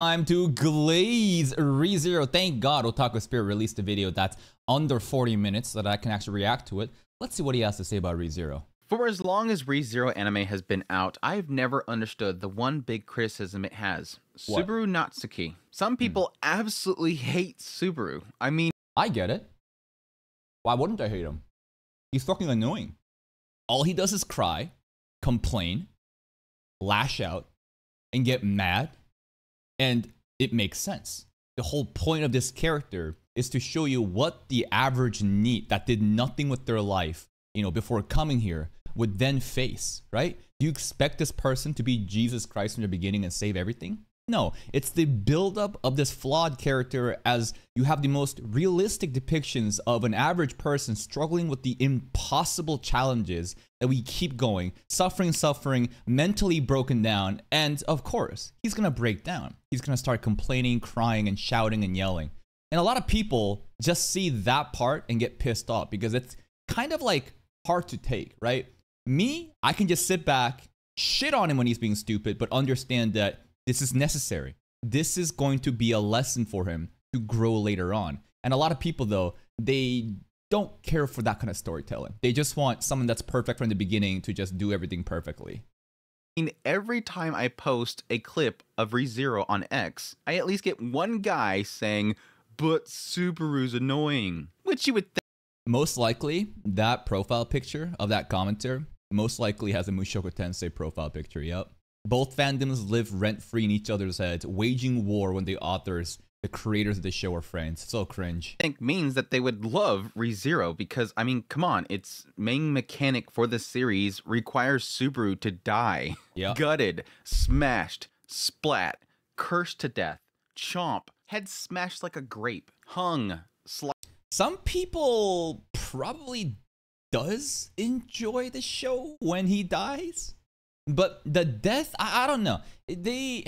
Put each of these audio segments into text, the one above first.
Time to glaze ReZero. Thank God Otaku Spirit released a video that's under 40 minutes so that I can actually react to it. Let's see what he has to say about ReZero. For as long as ReZero anime has been out, I've never understood the one big criticism it has. What? Subaru Natsuki. Some hmm. people absolutely hate Subaru. I mean, I get it. Why wouldn't I hate him? He's fucking annoying. All he does is cry, complain, lash out, and get mad. And it makes sense. The whole point of this character is to show you what the average NEET that did nothing with their life, you know, before coming here would then face, right? Do you expect this person to be Jesus Christ from the beginning and save everything? No, it's the buildup of this flawed character as you have the most realistic depictions of an average person struggling with the impossible challenges that we keep going, suffering, suffering, mentally broken down, and of course, he's gonna break down. He's gonna start complaining, crying, and shouting and yelling. And a lot of people just see that part and get pissed off because it's kind of like hard to take, right? Me, I can just sit back, shit on him when he's being stupid, but understand that this is necessary. This is going to be a lesson for him to grow later on. And a lot of people, though, they don't care for that kind of storytelling. They just want someone that's perfect from the beginning to just do everything perfectly. every time I post a clip of ReZero on X, I at least get one guy saying, but Subaru's annoying. Which you would think Most likely, that profile picture of that commenter most likely has a Mushoku Tensei profile picture. Yep. Both fandoms live rent free in each other's heads, waging war when the authors, the creators of the show, are friends. So cringe. I think means that they would love ReZero because I mean, come on, its main mechanic for the series requires Subaru to die, Yeah. gutted, smashed, splat, cursed to death, chomp, head smashed like a grape, hung, sliced. Some people probably does enjoy the show when he dies, but the death, I, I don't know. They,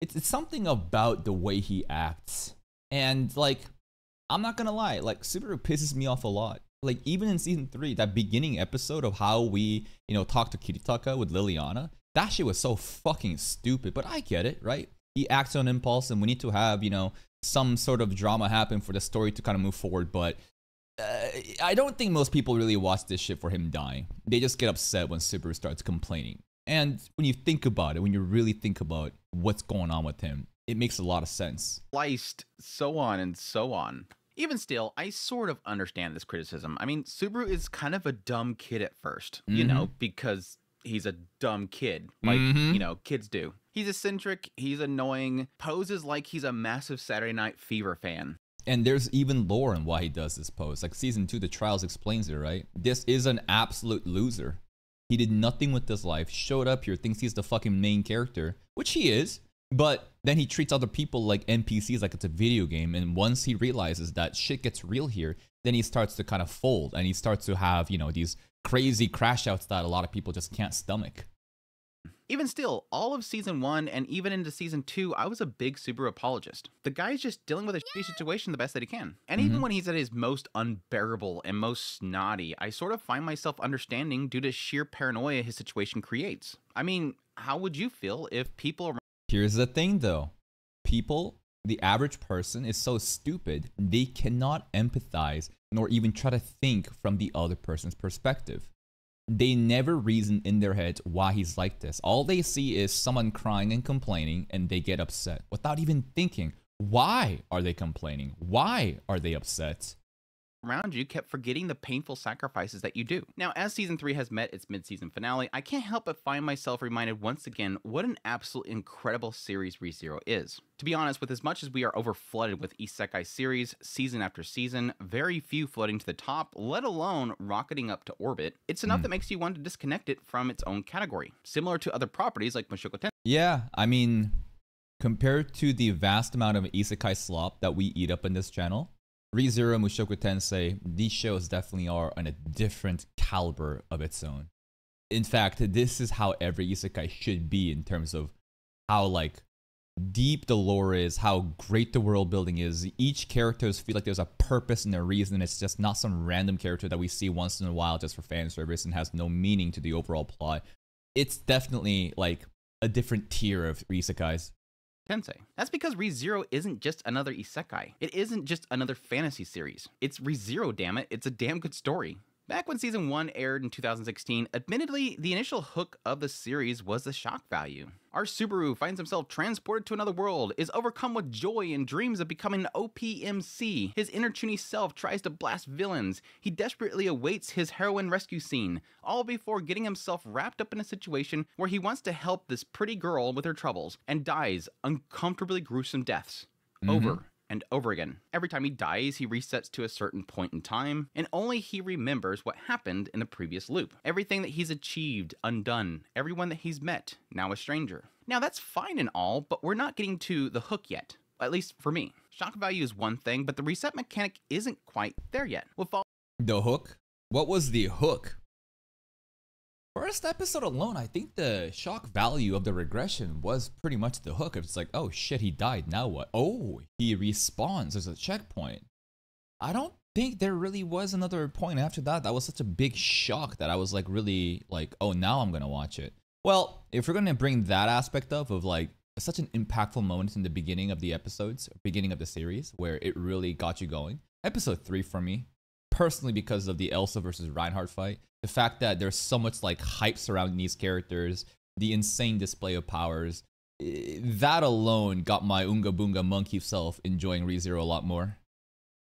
it's, it's something about the way he acts, and like, I'm not gonna lie, like Subaru pisses me off a lot. Like even in season three, that beginning episode of how we, you know, talked to Kiritaka with Liliana, that shit was so fucking stupid. But I get it, right? He acts on impulse, and we need to have, you know, some sort of drama happen for the story to kind of move forward. But uh, I don't think most people really watch this shit for him dying. They just get upset when Subaru starts complaining. And when you think about it, when you really think about what's going on with him, it makes a lot of sense. sliced, so on and so on. Even still, I sort of understand this criticism. I mean, Subaru is kind of a dumb kid at 1st you know, because he's a dumb kid, like, Mhm. you know, kids do. He's eccentric, he's annoying, poses like he's a massive Saturday Night Fever fan. And there's even lore in why he does this pose. Like season two, the trials explains it, right? This is an absolute loser. He did nothing with his life, showed up here, thinks he's the fucking main character, which he is, but then he treats other people like NPCs like it's a video game. And once he realizes that shit gets real here, then he starts to kind of fold and he starts to have, you know, these crazy crash outs that a lot of people just can't stomach. Even still, all of season one and even into season two, I was a big Subaru apologist. The guy's just dealing with a shitty situation the best that he can. And even mm-hmm. when he's at his most unbearable and most snotty, I sort of find myself understanding due to sheer paranoia his situation creates. I mean, how would you feel if people around Here's the thing though people, the average person, is so stupid, they cannot empathize nor even try to think from the other person's perspective. They never reason in their heads why he's like this. All they see is someone crying and complaining, and they get upset without even thinking, why are they complaining? Why are they upset? Around you kept forgetting the painful sacrifices that you do. Now, as season 3 has met its mid-season finale, I can't help but find myself reminded once again what an absolute incredible series ReZero is. To be honest, with as much as we are overflooded with isekai series season after season, very few floating to the top, let alone rocketing up to orbit, it's enough hmm. that makes you want to disconnect it from its own category. Similar to other properties like Mushoku Tensei, Yeah, I mean, compared to the vast amount of isekai slop that we eat up in this channel, ReZero, Mushoku Tensei, these shows definitely are on a different caliber of its own. In fact, this is how every isekai should be in terms of how like deep the lore is, how great the world building is. Each characters feel like there's a purpose and a reason. It's just not some random character that we see once in a while just for fan service and has no meaning to the overall plot. It's definitely like a different tier of isekais. Tensei. That's because ReZero isn't just another isekai. It isn't just another fantasy series. It's ReZero, damn it. It's a damn good story. Back when season 1 aired in 2016, admittedly, the initial hook of the series was the shock value. Our Subaru finds himself transported to another world, is overcome with joy and dreams of becoming an OPMC. His inner chuuni self tries to blast villains. He desperately awaits his heroine rescue scene, all before getting himself wrapped up in a situation where he wants to help this pretty girl with her troubles and dies uncomfortably gruesome deaths. Mhm. Over and over again. Every time he dies, he resets to a certain point in time, and only he remembers what happened in the previous loop. Everything that he's achieved, undone. Everyone that he's met, now a stranger. Now, that's fine and all, but we're not getting to the hook yet. At least for me. Shock value is one thing, but the reset mechanic isn't quite there yet. We'll follow The hook? What was the hook? First episode alone, I think the shock value of the regression was pretty much the hook. It's like, oh shit, he died. Now what? Oh, he respawns. There's a checkpoint. I don't think there really was another point after that. That was such a big shock that I was like really like, oh, now I'm gonna watch it. Well, if we're gonna bring that aspect up of like such an impactful moment in the beginning of the episodes, beginning of the series, where it really got you going. Episode three for me, personally because of the Elsa versus Reinhard fight. The fact that there's so much like hype surrounding these characters, the insane display of powers, eh, that alone got my Unga Boonga monkey self enjoying ReZero a lot more.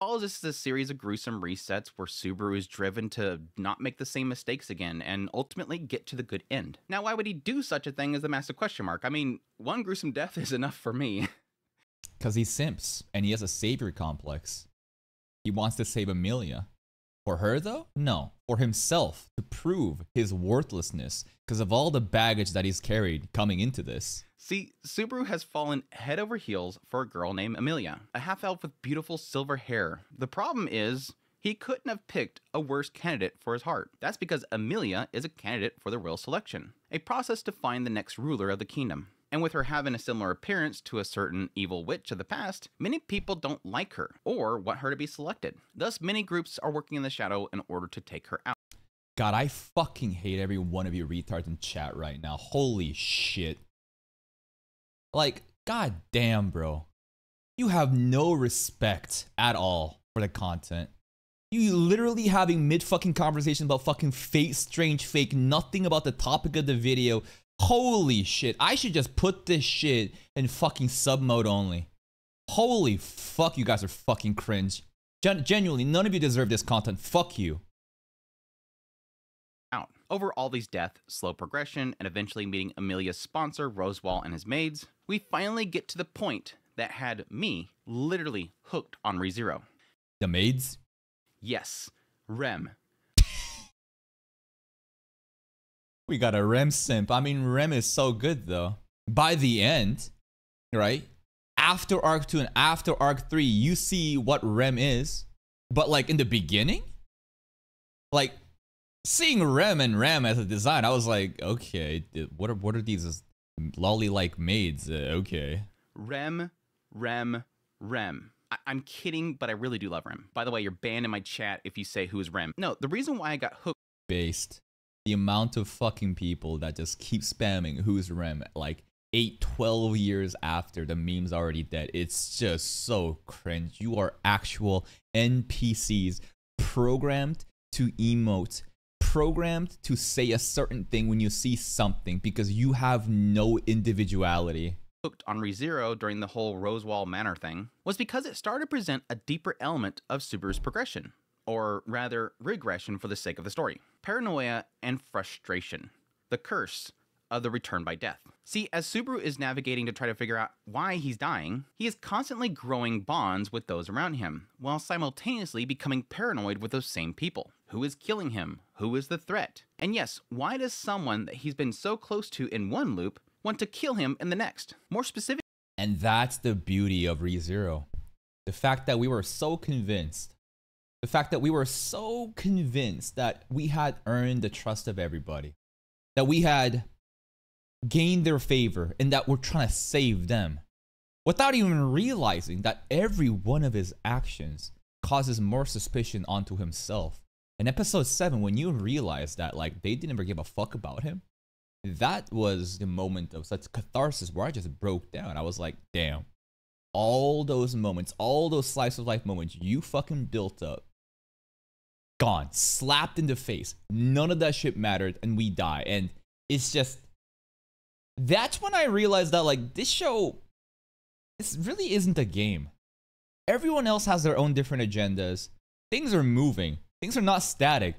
follows this is a series of gruesome resets where Subaru is driven to not make the same mistakes again and ultimately get to the good end. Now, why would he do such a thing as the massive question mark. I mean, one gruesome death is enough for me. Because he simps and he has a savior complex. He wants to save Emilia. For her, though? No. For himself to prove his worthlessness because of all the baggage that he's carried coming into this. See, Subaru has fallen head over heels for a girl named Emilia, a half elf with beautiful silver hair. The problem is, he couldn't have picked a worse candidate for his heart. That's because Emilia is a candidate for the royal selection, a process to find the next ruler of the kingdom. And with her having a similar appearance to a certain evil witch of the past, many people don't like her or want her to be selected. Thus, many groups are working in the shadow in order to take her out. God, I fucking hate every one of you retards in chat right now. Holy shit. Like, god damn, bro. You have no respect at all for the content. You literally having mid fucking conversation about fucking fate, strange fake, nothing about the topic of the video. Holy shit. I should just put this shit in fucking sub mode only. Holy fuck, you guys are fucking cringe. Gen- genuinely, none of you deserve this content. Fuck you. out. Over all these death, slow progression, and eventually meeting Emilia's sponsor, Roswaal, and his maids, we finally get to the point that had me literally hooked on ReZero. The maids? Yes, Rem. We got a Rem simp. I mean, Rem is so good though. By the end, right? After arc 2 and after arc 3, you see what Rem is. But like in the beginning, like seeing Rem and Ram as a design, I was like, okay, what are what are these lolly like maids? Uh, okay. Rem, Rem, Rem. I- I'm kidding, but I really do love Rem. By the way, you're banned in my chat if you say who is Rem. No, the reason why I got hooked Based. The amount of fucking people that just keep spamming who's Rem like 8, 12 years after the meme's already dead. It's just so cringe. You are actual NPCs programmed to emote, programmed to say a certain thing when you see something because you have no individuality. hooked on ReZero during the whole Roswaal Manor thing was because it started to present a deeper element of Subaru's progression, or rather, regression for the sake of the story paranoia and frustration. The curse of the return by death. See, as Subaru is navigating to try to figure out why he's dying, he is constantly growing bonds with those around him, while simultaneously becoming paranoid with those same people. Who is killing him? Who is the threat? And yes, why does someone that he's been so close to in one loop want to kill him in the next? More specific, And that's the beauty of ReZero. The fact that we were so convinced, the fact that we were so convinced that we had earned the trust of everybody, that we had gained their favor, and that we're trying to save them without even realizing that every one of his actions causes more suspicion onto himself. In episode 7, when you realize that like they didn't ever give a fuck about him, that was the moment of such catharsis where I just broke down. I was like, damn, all those moments, all those slice of life moments you fucking built up, gone, slapped in the face. None of that shit mattered, and we die. And it's just that's when I realized that like this show, this really isn't a game. Everyone else has their own different agendas. Things are moving. Things are not static.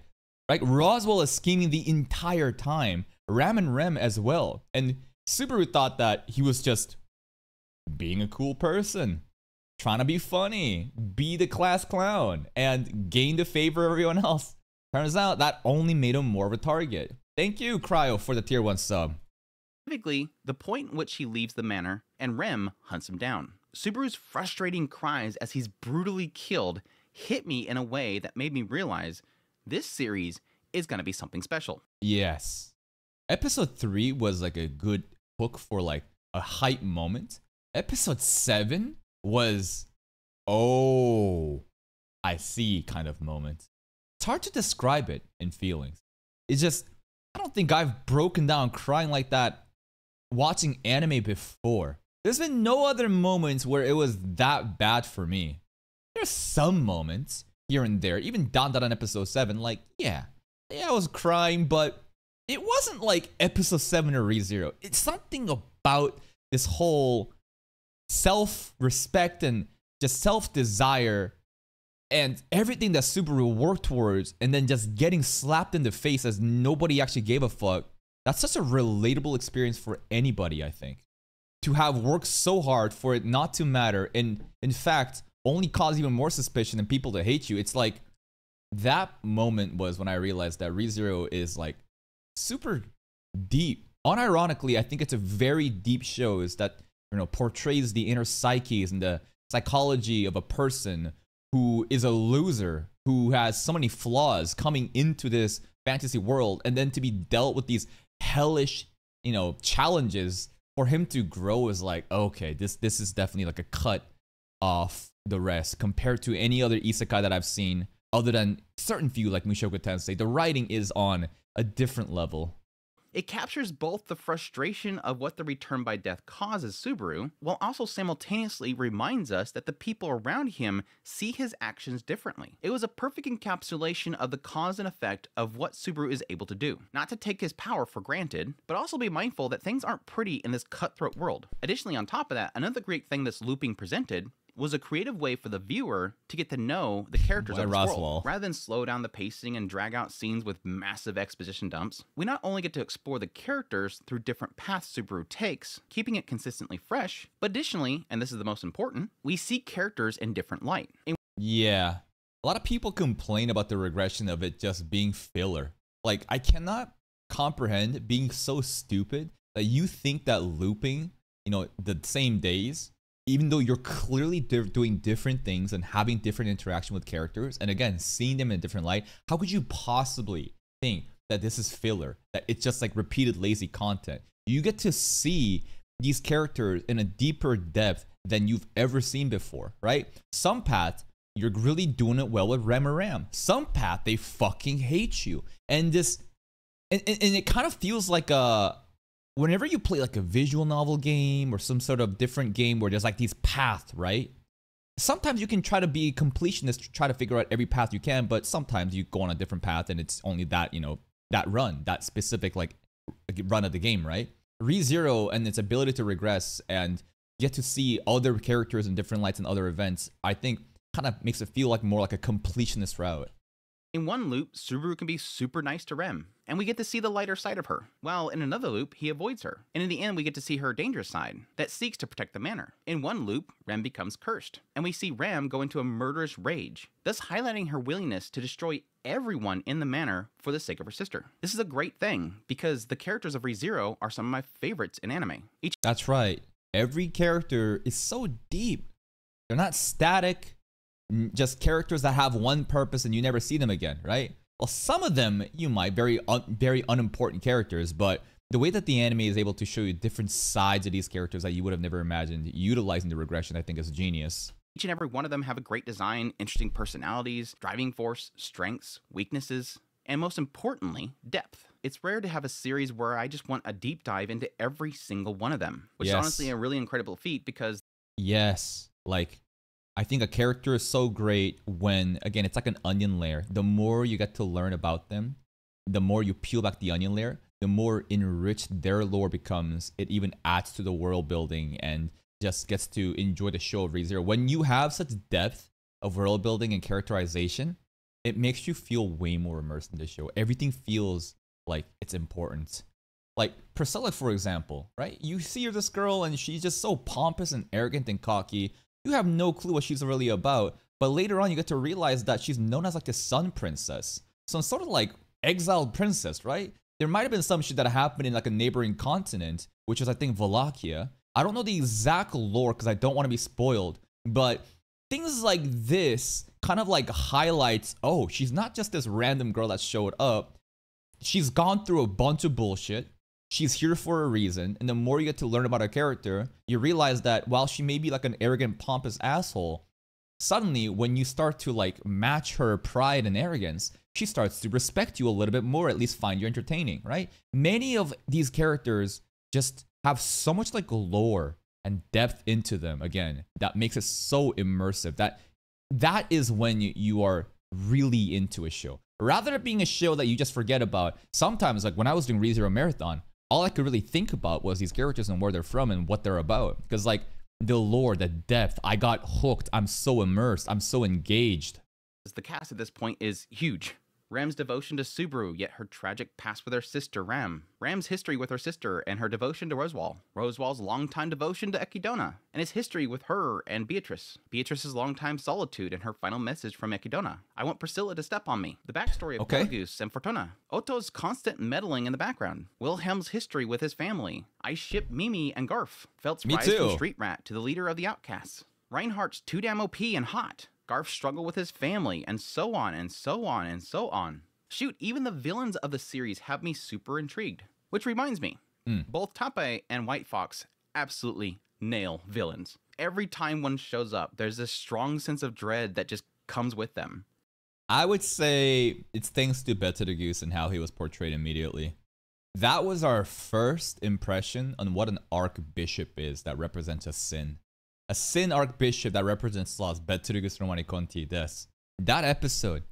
Like Roswaal is scheming the entire time. Ram and Rem as well. And Subaru thought that he was just being a cool person, trying to be funny, be the class clown, and gain the favor of everyone else. Turns out that only made him more of a target. Thank you, Cryo, for the tier 1 sub. Specifically, the point in which he leaves the manor and Rem hunts him down. Subaru's frustrating cries as he's brutally killed hit me in a way that made me realize this series is going to be something special. Yes. Episode 3 was like a good hook for like a hype moment. Episode 7 was oh, I see kind of moment. It's hard to describe it in feelings. It's just I don't think I've broken down crying like that watching anime before. There's been no other moments where it was that bad for me. There's some moments here and there, even down that on episode 7, like, yeah, yeah, I was crying, but it wasn't like episode 7 or ReZero. It's something about this whole self respect and just self desire and everything that Subaru worked towards, and then just getting slapped in the face as nobody actually gave a fuck. That's such a relatable experience for anybody, I think. To have worked so hard for it not to matter, and in fact, only cause even more suspicion and people to hate you. It's like that moment was when I realized that ReZero is like super deep. Unironically, I think it's a very deep show is that you know portrays the inner psyches and the psychology of a person who is a loser, who has so many flaws coming into this fantasy world, and then to be dealt with these hellish, you know, challenges for him to grow is like, okay, this this is definitely like a cut off the rest compared to any other isekai that I've seen, other than certain few like Mushoku Tensei. The writing is on a different level. It captures both the frustration of what the return by death causes Subaru, while also simultaneously reminds us that the people around him see his actions differently. It was a perfect encapsulation of the cause and effect of what Subaru is able to do. Not to take his power for granted, but also be mindful that things aren't pretty in this cutthroat world. Additionally, on top of that, another great thing this looping presented was a creative way for the viewer to get to know the characters Why of Roswaal? world. Rather than slow down the pacing and drag out scenes with massive exposition dumps, we not only get to explore the characters through different paths Subaru takes, keeping it consistently fresh, but additionally, and this is the most important, we see characters in different light. And Yeah. A lot of people complain about the regression of it just being filler. Like, I cannot comprehend being so stupid that you think that looping, you know, the same days, even though you're clearly doing different things and having different interaction with characters, and again, seeing them in a different light, how could you possibly think that this is filler? That it's just like repeated lazy content? You get to see these characters in a deeper depth than you've ever seen before, right? Some path, you're really doing it well with or Ram. Some path, they fucking hate you. And this, and, and, and it kind of feels like a, whenever you play like a visual novel game or some sort of different game where there's like these paths, right? Sometimes you can try to be completionist, to try to figure out every path you can, but sometimes you go on a different path and it's only that, you know, that run, that specific like run of the game, right? ReZero and its ability to regress and get to see other characters in different lights and other events, I think kind of makes it feel like more like a completionist route. In one loop, Subaru can be super nice to Rem, and we get to see the lighter side of her, while in another loop, he avoids her. And in the end, we get to see her dangerous side, that seeks to protect the manor. In one loop, Rem becomes cursed, and we see Rem go into a murderous rage, thus highlighting her willingness to destroy everyone in the manor for the sake of her sister. This is a great thing, because the characters of ReZero are some of my favorites in anime. Each That's right. Every character is so deep. They're not static, just characters that have one purpose and you never see them again, right? Well, some of them you might very un- very unimportant characters, but the way that the anime is able to show you different sides of these characters that you would have never imagined, utilizing the regression, I think is genius. Each and every one of them have a great design, interesting personalities, driving force, strengths, weaknesses. and most importantly, depth. It's rare to have a series where I just want a deep dive into every single one of them, which Yes. is honestly a really incredible feat because Yes. Like, I think a character is so great when, again, it's like an onion layer. The more you get to learn about them, the more you peel back the onion layer, the more enriched their lore becomes. It even adds to the world building and just gets to enjoy the show of ReZero. When you have such depth of world building and characterization, it makes you feel way more immersed in the show. Everything feels like it's important. Like Priscilla, for example, right? You see her, this girl, and she's just so pompous and arrogant and cocky. You have no clue what she's really about. But later on, you get to realize that she's known as like the Sun Princess. So sort of like exiled princess, right? There might have been some shit that happened in like a neighboring continent, which is I think Vollachia. I don't know the exact lore because I don't want to be spoiled, but things like this kind of like highlights oh she's not just this random girl that showed up she's gone through a bunch of bullshit she's here for a reason and the more you get to learn about her character you realize that while she may be like an arrogant pompous asshole suddenly when you start to like match her pride and arrogance she starts to respect you a little bit more at least find you entertaining right? Many of these characters just have so much like lore and depth into them again that makes it so immersive that that is when you, you are really into a show. Rather than being a show that you just forget about sometimes like when i was doing rezero marathon all i could really think about was these characters and where they're from and what they're about. Because like the lore the depth i got hooked. I'm so immersed. I'm so engaged. The cast at this point is huge. Ram's devotion to Subaru, yet her tragic past with her sister Ram. Ram's history with her sister and her devotion to Roswaal. Roswaal's longtime devotion to Echidna, and his history with her and Beatrice. Beatrice's longtime solitude and her final message from Echidna. I want Priscilla to step on me. The backstory of Okay. And Fortuna. Otto's constant meddling in the background. Wilhelm's history with his family. I ship Mimi and Garf. Felt's Me rise too. from street rat to the leader of the outcasts. Reinhard's too damn OP and hot. Garf's struggle with his family, and so on and so on and so on. Shoot, even the villains of the series have me super intrigued. Which reminds me, Mm. both Tappei and White Fox absolutely nail villains. Every time one shows up, there's this strong sense of dread that just comes with them. I would say it's thanks to Betelgeuse and how he was portrayed immediately. That was our first impression on what an archbishop is that represents a sin. A sin archbishop that represents. Betelgeuse Romanée-Conti. This. That episode,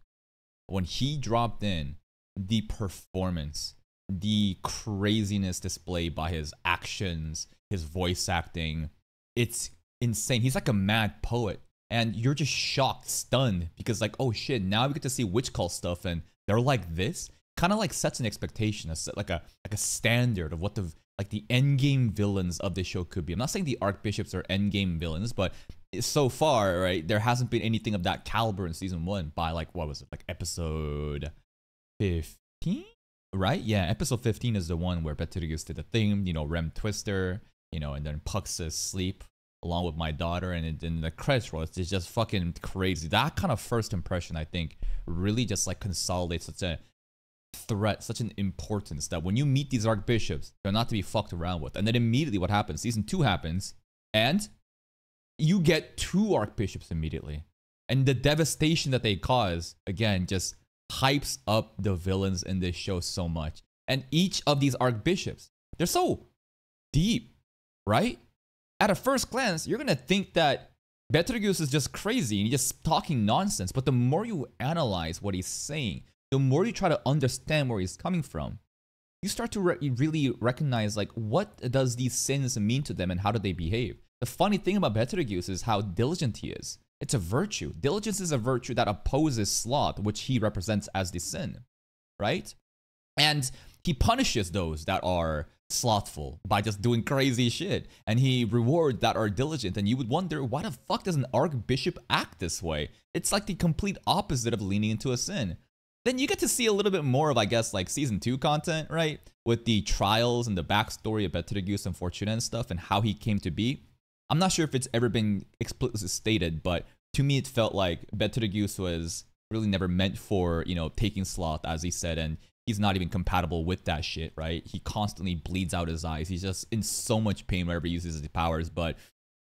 when he dropped in, the performance, the craziness displayed by his actions, his voice acting, it's insane. He's like a mad poet. And you're just shocked, stunned, because like, oh shit, now we get to see Witch Cult stuff and they're like this. Kind of like sets an expectation, a set like a like a standard of what the like the endgame villains of this show could be. I'm not saying the archbishops are endgame villains, but so far, right, there hasn't been anything of that caliber in season one by like what was it, like episode fifteen? Right? Yeah, episode 15 is the one where Betelgeuse did the thing, you know, Rem Twister, you know, and then says sleep along with my daughter, and and the credits roll. It's just fucking crazy. That kind of first impression, I think, really just like consolidates such a threat, such an importance that when you meet these archbishops, they're not to be fucked around with. And then immediately what happens? Season two happens, and you get two archbishops immediately. And the devastation that they cause, again, just hypes up the villains in this show so much. And each of these archbishops, they're so deep, right? At a first glance, you're gonna think that Betelgeuse is just crazy and he's just talking nonsense. But the more you analyze what he's saying, the more you try to understand where he's coming from, you start to re- really recognize like what does these sins mean to them and how do they behave. The funny thing about Betelgeuse is how diligent he is. It's a virtue. Diligence is a virtue that opposes sloth, which he represents as the sin, right? And he punishes those that are slothful by just doing crazy shit. And he rewards that are diligent. And you would wonder, why the fuck does an archbishop act this way? It's like the complete opposite of leaning into a sin. Then you get to see a little bit more of, I guess, like season two content, right? With the trials and the backstory of Betelgeuse and Fortuna and stuff and how he came to be. I'm not sure if it's ever been explicitly stated, but to me, it felt like Betelgeuse was really never meant for, you know, taking sloth, as he said, and he's not even compatible with that shit, right? He constantly bleeds out his eyes. He's just in so much pain whenever he uses his powers. But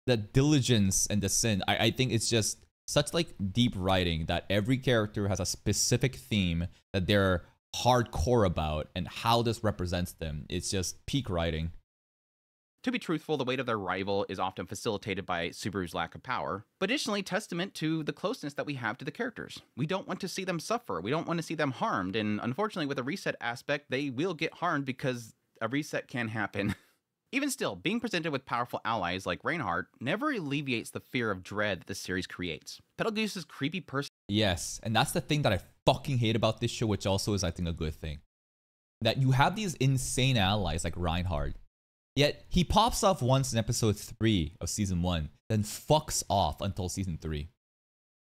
that diligence and the sin, I, I think it's just such like deep writing that every character has a specific theme that they're hardcore about and how this represents them. It's just peak writing. To be truthful, the weight of their rival is often facilitated by Subaru's lack of power, but additionally testament to the closeness that we have to the characters. We don't want to see them suffer, we don't want to see them harmed, and unfortunately with a reset aspect, they will get harmed because a reset can happen. Even still, being presented with powerful allies like Reinhard never alleviates the fear of dread that the series creates. Betelgeuse's creepy person. Yes, and that's the thing that I fucking hate about this show, which also is, I think, a good thing. That you have these insane allies like Reinhard, yet he pops off once in episode 3 of season 1, then fucks off until season 3.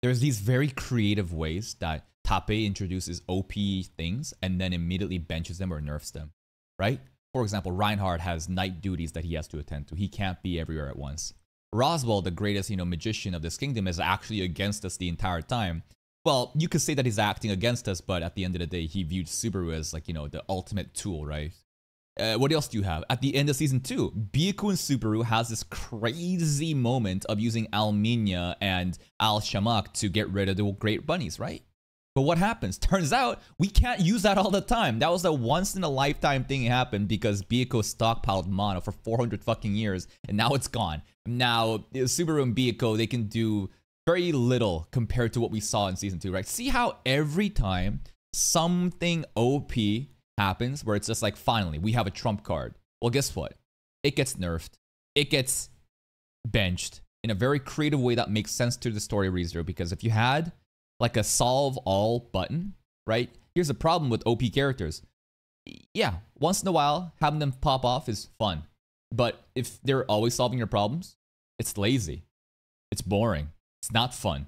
There's these very creative ways that Tappei introduces OP things and then immediately benches them or nerfs them, right? For example, Reinhard has night duties that he has to attend to. He can't be everywhere at once. Roswaal, the greatest, you know, magician of this kingdom, is actually against us the entire time. Well, you could say that he's acting against us, but at the end of the day, he viewed Subaru as like, you know, the ultimate tool, right? Uh, what else do you have? At the end of season two, Beako and Subaru has this crazy moment of using Al Minya and Al Shamak to get rid of the Great Bunnies, right? But what happens? Turns out we can't use that all the time. That was a once in a lifetime thing happened because Beako stockpiled mono for 400 fucking years and now it's gone. Now, uh, Subaru and Beako, they can do very little compared to what we saw in season 2, right? See how every time something OP happens where it's just like finally we have a trump card. Well, guess what? It gets nerfed. It gets benched in a very creative way that makes sense to the story of ReZero because if you had like a solve all button, right? Here's a problem with OP characters. Yeah, once in a while, having them pop off is fun. But if they're always solving your problems, it's lazy. It's boring. It's not fun.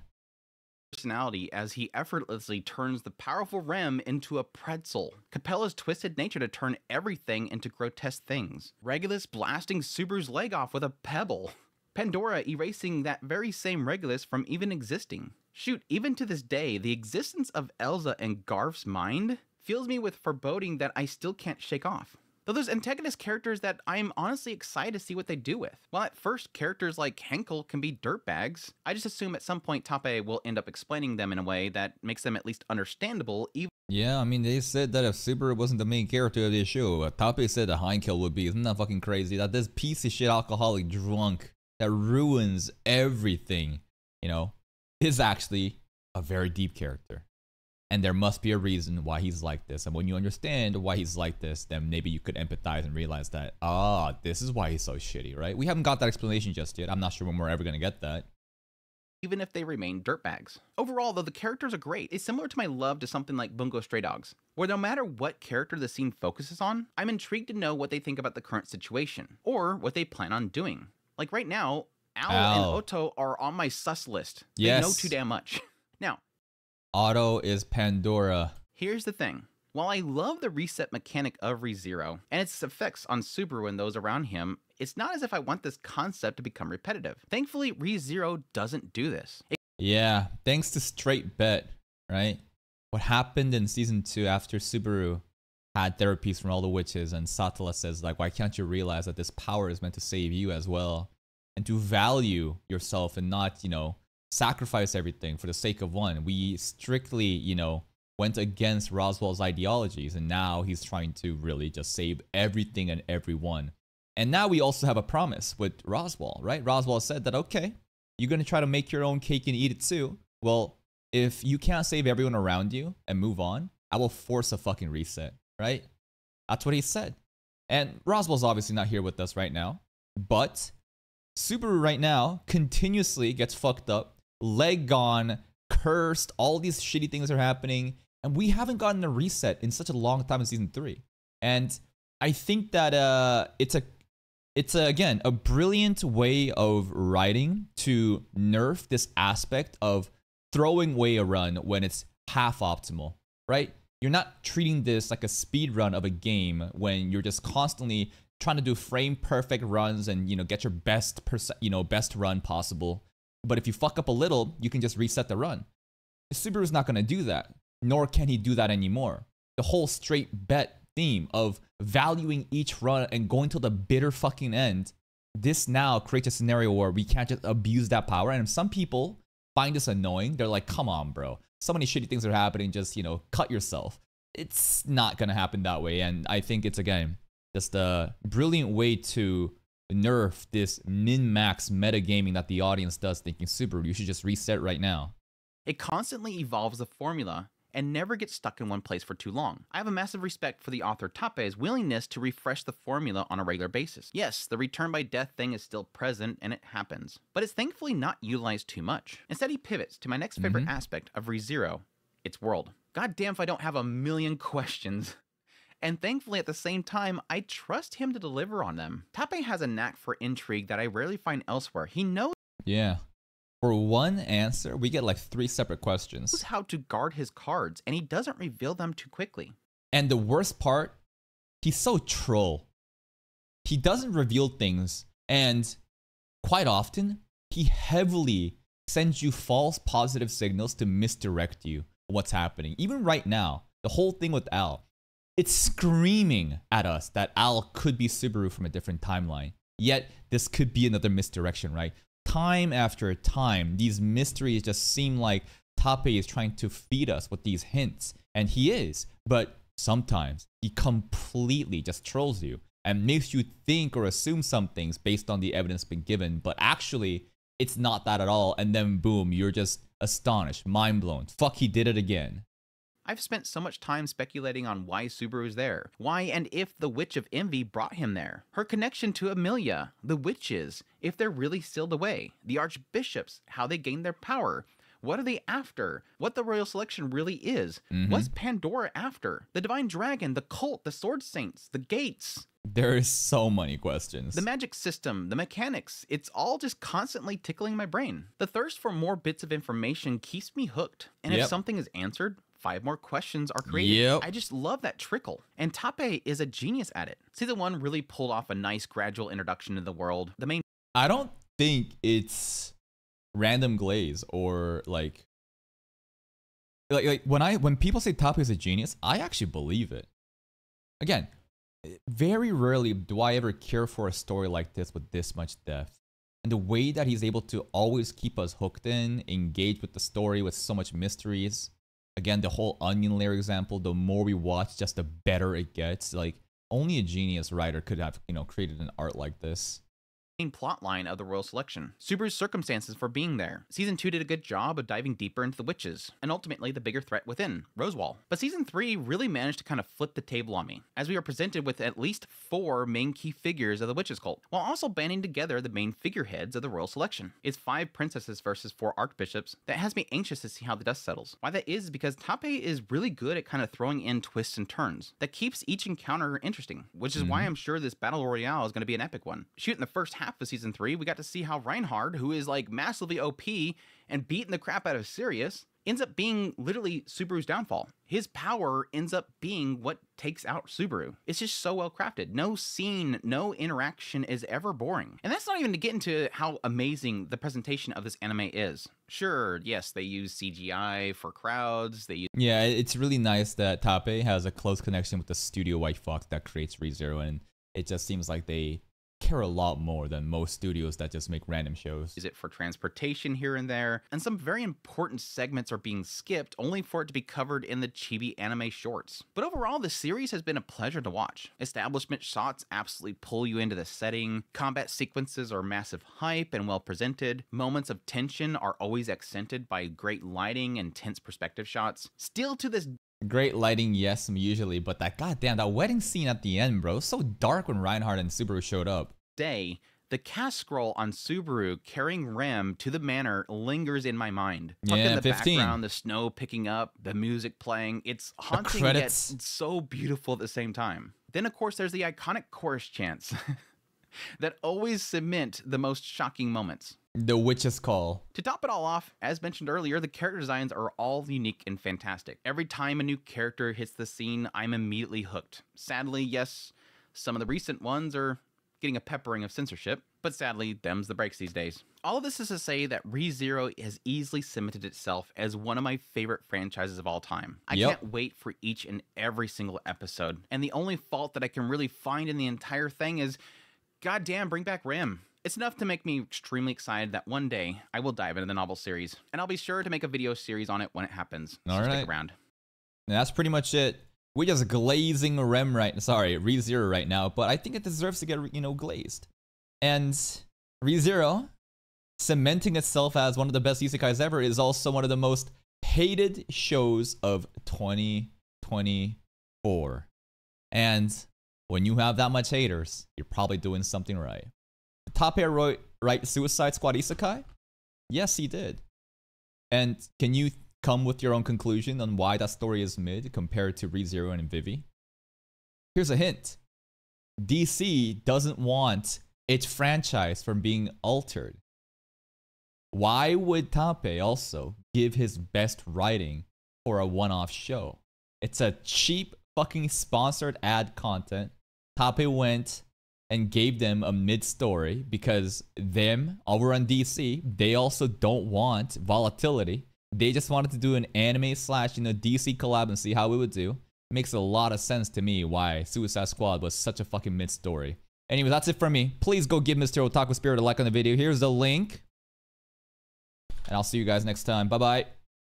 Personality as he effortlessly turns the powerful Rem into a pretzel. Capella's twisted nature to turn everything into grotesque things. Regulus blasting Subaru's leg off with a pebble. Pandora erasing that very same Regulus from even existing. Shoot, even to this day, the existence of Elza and Garf's mind fills me with foreboding that I still can't shake off. Though there's antagonist characters that I am honestly excited to see what they do with. While at first, characters like Heinkel can be dirtbags, I just assume at some point Tappei will end up explaining them in a way that makes them at least understandable, even yeah, I mean, they said that if Subaru wasn't the main character of this show, Tappei said that Heinkel would be. Isn't that fucking crazy? That this piece of shit alcoholic drunk that ruins everything, you know, is actually a very deep character. And there must be a reason why he's like this. And when you understand why he's like this, then maybe you could empathize and realize that, ah, this is why he's so shitty, right? We haven't got that explanation just yet. I'm not sure when we're ever going to get that. Even if they remain dirtbags. Overall, though, the characters are great. It's similar to my love to something like Bungo Stray Dogs, where no matter what character the scene focuses on, I'm intrigued to know what they think about the current situation, or what they plan on doing. Like right now, Al, Al. and Otto are on my sus list. They yes. know too damn much. now, Otto is Pandora. Here's the thing. While I love the reset mechanic of ReZero and its effects on Subaru and those around him, it's not as if I want this concept to become repetitive. Thankfully, ReZero doesn't do this. It yeah, thanks to Straight Bet, right? What happened in season two after Subaru had therapies from all the witches, and Satella says, like, why can't you realize that this power is meant to save you as well? And to value yourself and not, you know, sacrifice everything for the sake of one. We strictly, you know, went against Roswaal's ideologies, and now he's trying to really just save everything and everyone. And now we also have a promise with Roswaal, right? Roswaal said that, okay, you're going to try to make your own cake and eat it too. Well, if you can't save everyone around you and move on, I will force a fucking reset right? That's what he said. And Roswaal's obviously not here with us right now, but Subaru right now continuously gets fucked up, leg gone, cursed, all these shitty things are happening, and we haven't gotten a reset in such a long time in season three. And I think that uh, it's a it's a, again a brilliant way of writing to nerf this aspect of throwing away a run when it's half optimal, right? you're not treating this like a speed run of a game when you're just constantly trying to do frame perfect runs and you know get your best perce- you know best run possible. But if you fuck up a little, you can just reset the run. Subaru's not going to do that, nor can he do that anymore. The whole straight bet theme of valuing each run and going to the bitter fucking end. This now creates a scenario where we can't just abuse that power. And some people find this annoying. They're like, come on, bro so many shitty things are happening. Just, you know, cut yourself. it's not gonna happen that way. And I think it's again just a brilliant way to nerf this min-max metagaming that the audience does thinking Subaru, you should just reset right now. It constantly evolves the formula and never gets stuck in one place for too long. I have a massive respect for the author Tappei's willingness to refresh the formula on a regular basis. Yes, the return by death thing is still present and it happens, but it's thankfully not utilized too much. Instead, he pivots to my next favorite Mhm. aspect of ReZero, its world. God damn if I don't have a million questions. And thankfully, at the same time, I trust him to deliver on them. Tappei has a knack for intrigue that I rarely find elsewhere. He knows Yeah. For one answer, we get like three separate questions. how to guard his cards, and he doesn't reveal them too quickly. And the worst part, he's so troll. He doesn't reveal things, and quite often, he heavily sends you false positive signals to misdirect you what's happening. Even right now, the whole thing with Al, it's screaming at us that Al could be Subaru from a different timeline. Yet, this could be another misdirection, right? Time after time, these mysteries just seem like Tappei is trying to feed us with these hints, and he is, but sometimes he completely just trolls you and makes you think or assume some things based on the evidence been given, but actually it's not that at all, and then boom, you're just astonished, mind blown. Fuck, he did it again. I've spent so much time speculating on why Subaru is there, why and if the Witch of Envy brought him there, her connection to Emilia, the witches, if they're really sealed away, the archbishops, how they gained their power. What are they after? What the royal selection really is? Mhm. What's Pandora after? The divine dragon, the cult, the sword saints, the gates, There is so many questions. the magic system, the mechanics, it's all just constantly tickling my brain. The thirst for more bits of information keeps me hooked. And if something is answered, five more questions are created. Yep. I just love that trickle. And Tappei is a genius at it. Season 1 really pulled off a nice gradual introduction to the world. The main I don't think it's random glaze or like like like when I when people say Tappei is a genius, I actually believe it. Again, very rarely do I ever care for a story like this with this much depth. And the way that he's able to always keep us hooked in, engaged with the story with so much mysteries. Again, the whole onion layer example, the more we watch, just the better it gets. Like only a genius writer could have, you know, created an art like this. Main plot line of the royal selection. Subaru's circumstances for being there. Season 2 did a good job of diving deeper into the witches, and ultimately the bigger threat within, Roswaal. But season 3 really managed to kind of flip the table on me, as we are presented with at least four main key figures of the witches cult, while also banding together the main figureheads of the royal selection. It's five princesses versus four archbishops that has me anxious to see how the dust settles. Why that is because Tappei is really good at kind of throwing in twists and turns that keeps each encounter interesting, which is why mm-hmm. I'm sure this battle royale is going to be an epic one. Shoot, in the first half of season three, we got to see how Reinhard, who is like massively OP and beating the crap out of Sirius, ends up being literally Subaru's downfall. His power ends up being what takes out Subaru. It's just so well crafted. No scene, no interaction is ever boring. And that's not even to get into how amazing the presentation of this anime is. Sure, yes, they use CGI for crowds, they use Yeah, it's really nice that Tappei has a close connection with the studio White Fox that creates ReZero, and it just seems like they care a lot more than most studios that just make random shows. Is it for transportation here and there, and some very important segments are being skipped only for it to be covered in the chibi anime shorts. But overall, the series has been a pleasure to watch. Establishment shots absolutely pull you into the setting, combat sequences are massive hype and well presented, moments of tension are always accented by great lighting and tense perspective shots. Still to this Great lighting, yes, usually, but that goddamn that wedding scene at the end, bro, so dark when Reinhard and Subaru showed up. day, the cast scroll on Subaru carrying Rem to the manor lingers in my mind. Tucked Yeah, in the 15. background, the snow picking up, the music playing. It's haunting yet so beautiful at the same time. Then, of course, there's the iconic chorus chants that always cement the most shocking moments. The witch's call. To top it all off, as mentioned earlier, the character designs are all unique and fantastic. Every time a new character hits the scene, I'm immediately hooked. Sadly, yes, some of the recent ones are getting a peppering of censorship, but sadly, them's the breaks these days. All of this is to say that ReZero has easily cemented itself as one of my favorite franchises of all time. I Yep. can't wait for each and every single episode. And the only fault that I can really find in the entire thing is goddamn, bring back Rim. It's enough to make me extremely excited that one day I will dive into the novel series, and I'll be sure to make a video series on it when it happens. So All stick around. That's pretty much it. We're just glazing Rem right sorry, ReZero right now, but I think it deserves to get, you know, glazed. And ReZero, cementing itself as one of the best isekais ever, is also one of the most hated shows of 2024. And when you have that much haters, you're probably doing something right. The Top Tappei wrote, write Suicide Squad Isekai? Yes, he did. And can you come with your own conclusion on why that story is mid compared to ReZero and Vivy? Here's a hint. DC doesn't want its franchise from being altered. Why would Tappei also give his best writing for a one-off show? It's a cheap fucking sponsored ad content. Tappei went and gave them a mid story because them over on DC, they also don't want volatility. They just wanted to do an anime slash you know DC collab and see how it would do. It makes a lot of sense to me why Suicide Squad was such a fucking mid story. Anyway, that's it for me. Please go give Mr. Otaku Spirit a like on the video. Here's the link. And I'll see you guys next time. Bye bye.